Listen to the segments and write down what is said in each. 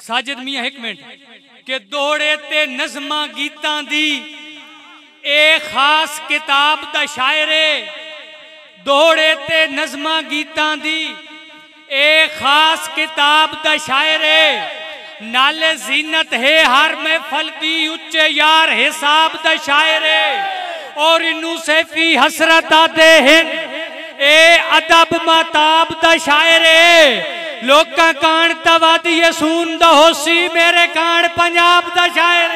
साजिद मियाँ, एक मिनट। के दौड़े ते नज़मा गीता दी। ए खास किताब दा शायर है दौड़े ते नज़मा गीता दी। ए खास किताब दा शायर है नाले जीनत है हर महफल दी उच्चे यार हिसाब दा शायर है और इनू सेफी हसरत आते हैं ए अदब माताब दा शायर है ਲੋਕਾਂ ਕਾਣ ਤਵਾਦੀ ਸੂਨ ਦਾ ਹੋਸੀ ਮੇਰੇ ਕਾਣ ਪੰਜਾਬ ਦਾ ਸ਼ਾਇਰ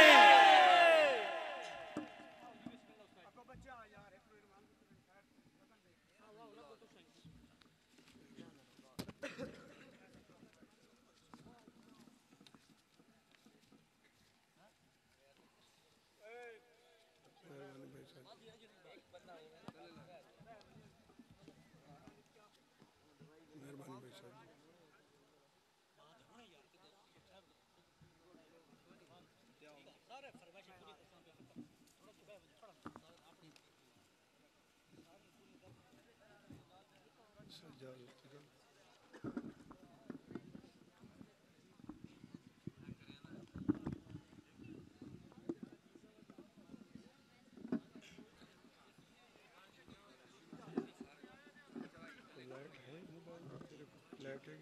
लाइट है?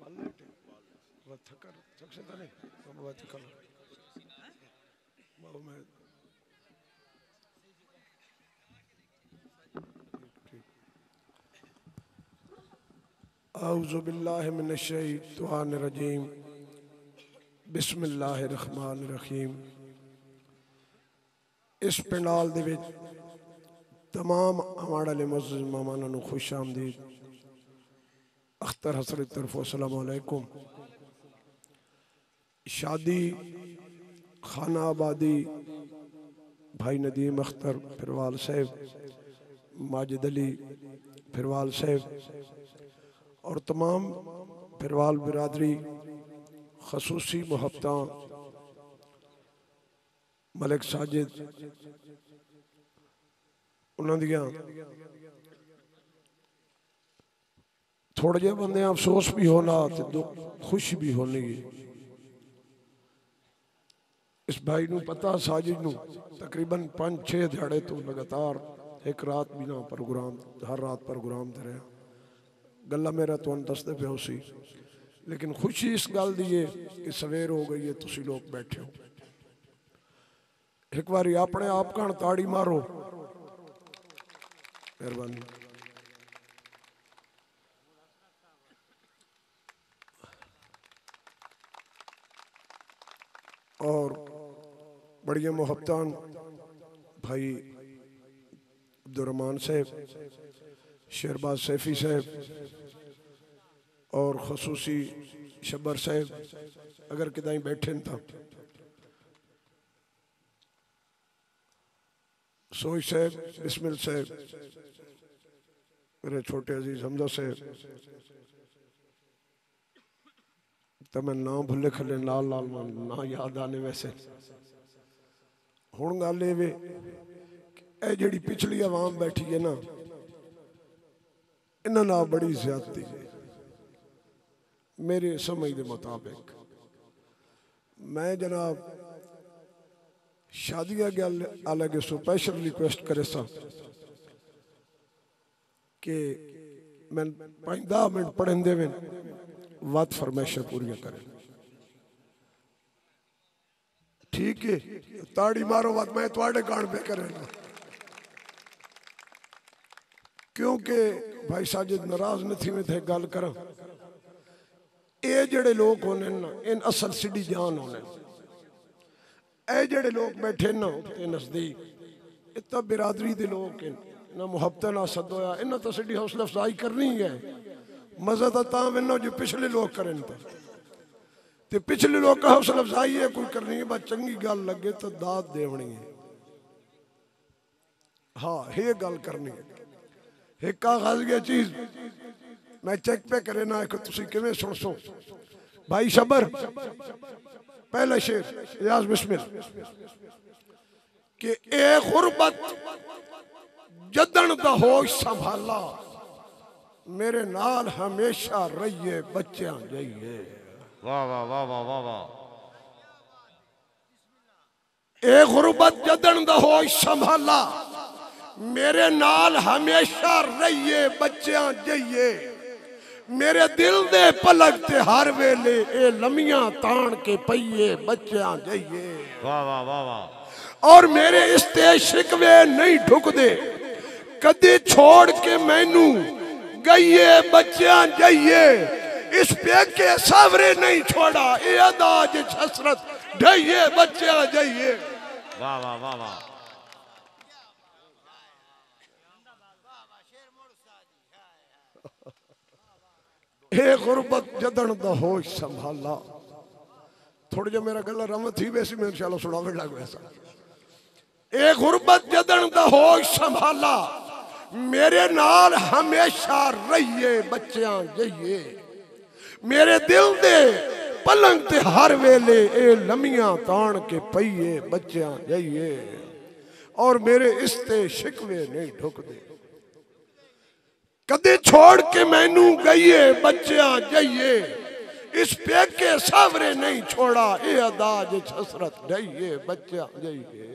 वाल लाइट है वह थकर सबसे तले हम वह थकर मैं आउज़बिल्लाशतवानरजीम बिस्मिल्लाहमान रहीम इस पिंडाल के तमाम अवाड़ वाले मस्जिद मेहमानों खुश आमदीद अख्तर हसर तरफों सलामकुम शादी खाना आबादी भाई नदीम अख्तर फिरवाल साहब माजिद अली फिरवाल साहब और तमाम फिरवाल बिरादरी, खसूसी मुहबत मलिक साजिद उन्होंने थोड़े जे बंद अफसोस भी होना तो दुख, खुश भी होनी इस भाई नु पता, साजिद तकरीबन पाँच छः दिहाड़े तो लगातार एक रात बिना प्रोग्राम, हर रात प्रोग्राम दे रहा ਗੱਲਾਂ ਮੇਰਾ ਤੁਹਾਨੂੰ ਦੱਸਦੇ ਪਿਓ ਸੀ ਲੇਕਿਨ ਖੁਸ਼ੀ ਇਸ ਗੱਲ ਦੀ ਹੈ ਕਿ ਸਵੇਰ ਹੋ ਗਈ ਹੈ ਤੁਸੀਂ ਲੋਕ ਬੈਠੇ ਹੋ ਇੱਕ ਵਾਰੀ ਆਪਣੇ ਆਪ ਕਣ ਤਾੜੀ ਮਾਰੋ मेहरबानी और बढ़िया मोहब्बतान भाई अब्दुलरमान साहब शेरबाज सैफ़ी साहब और खसूसी शब्बर साहब, अगर कितां बैठे था। सोई साहब, बिस्मिल साहब, मेरे छोटे अज़ीज़ हमजा साहब तो मैं ना भुले खले लाल लाल मान ना याद आने वैसे। हूँ गल ए जी पिछली आवाम बैठी है ना ਇਹਨਾਂ ਨਾਲ ਬੜੀ ਜ਼ਿਆਦਤੀ ਹੈ ਮੇਰੇ ਸਮਝ ਦੇ ਮੁਤਾਬਿਕ ਮੈਂ ਜਨਾਬ शादिया गल अलग स्पेशल रिक्वेस्ट करे सा कि मैं पाँच दस मिनट पढ़न दे वत फरमाइशा पूरी करें ठीक है ताड़ी मारो वत मैं थोड़े कान पे करें क्योंकि भाई साजिद नाराज़ नहीं थे गल कर। जड़े लोग होने इन असल सिडी जान होने ये जड़े लोग बैठे ना नज़दीक इतना बिरादरी के लोग इन्हें मुहब्त ना सदो आ, इन्हें तो सीढ़ी हौसला अफजाई करनी है मज़ा तो ता मिलो जो पिछले लोग करें तो पिछले लोग हौसला अफजाई है कोई करनी है बस चंकी गल लगे तो दात देवनी है हाँ ये गल करनी है एक गज गया चीज़। मैं चेक पे करे ना एक तुम किमें सुन सो भाई शबर पहला शेर रियाज बिस्मिल। कि ए गुरबत जदन का होश संभाला मेरे नाल हमेशा रहिए बच्चा जाइए। वाह वाह वाह वाह वाह वाह। ए गुरबत जदन का होश संभाला ਮੇਰੇ ਨਾਲ ਹਮੇਸ਼ਾ ਰਹੀਏ ਬੱਚਿਆਂ ਜਈਏ ਮੇਰੇ ਦਿਲ ਦੇ ਪਲਕ ਤੇ ਹਰ ਵੇਲੇ ਇਹ ਲੰਮੀਆਂ ਤਾਣ ਕੇ ਪਈਏ ਬੱਚਿਆਂ ਜਈਏ वाह वाह वाह वाह ਔਰ ਮੇਰੇ ਇਸ ਤੇ ਸ਼ਿਕਵੇ ਨਹੀਂ ਢੁਕਦੇ ਕਦੇ ਛੋੜ ਕੇ ਮੈਨੂੰ ਗਈਏ ਬੱਚਿਆਂ ਜਈਏ ਇਸ ਪੇਕੇ ਸਾਵਰੇ ਨਹੀਂ ਛੋੜਾ ਇਹ ਅਦਾਜ ਹਸਰਤ ਢਈਏ ਬੱਚਿਆਂ ਜਈਏ वाह वाह वाह वाह हे गुरबत जदन द होश संभाला। थोड़ी जो मेरा गला रम थी वैसे मैं सुना सुनावे लग वैसा ए गुरबत जदन द होश संभाला। मेरे नाल हमेशा रहिए, बच्चियाँ, जाइए। मेरे दिल दे पलंग ते हर वेले ए लमिया तान के पईए बच्चियाँ, जाइए। और मेरे इस्ते शिकवे नहीं ढुकदे ਕਦੇ ਛੋੜ ਕੇ ਮੈਨੂੰ ਗਈਏ ਬੱਚਿਆਂ ਜਈਏ ਇਸ ਪੇਕੇ ਸਾਵਰੇ ਨਹੀਂ ਛੋੜਾ ਇਹ ਅਦਾਜ ਹਸਰਤ ਢਈਏ ਬੱਚਿਆਂ ਜਈਏ